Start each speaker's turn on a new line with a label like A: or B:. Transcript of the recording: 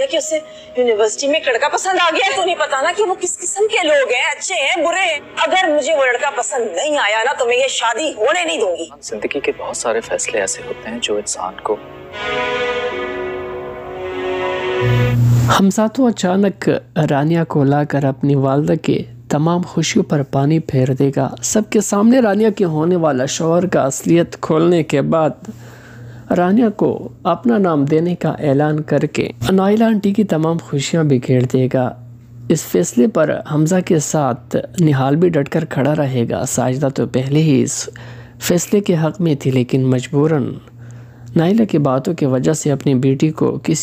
A: या कि उसे यूनिवर्सिटी में लड़का पसंद आ गया तो नहीं पता ना कि वो किस किस्म के लोग हैं अच्छे हैं बुरे हैं। अगर मुझे वो लड़का पसंद नहीं आया ना तो मैं ये शादी होने नहीं दूँगी।
B: ज़िंदगी के बहुत सारे फैसले ऐसे होते हैं जो इंसान को
C: हमसा तो अचानक रानिया को लाकर अपनी वालदा के तमाम खुशियों पर पानी फेर देगा। सबके सामने रानिया के होने वाला शोहर का असलियत खोलने के बाद रानिया को अपना नाम देने का ऐलान करके नाइला आंटी की तमाम खुशियाँ बिखेर देगा। इस फैसले पर हमजा के साथ निहाल भी डटकर खड़ा रहेगा। साजदा तो पहले ही इस फैसले के हक में थी, लेकिन मजबूरन नाइला की बातों की वजह से अपनी बेटी को किसी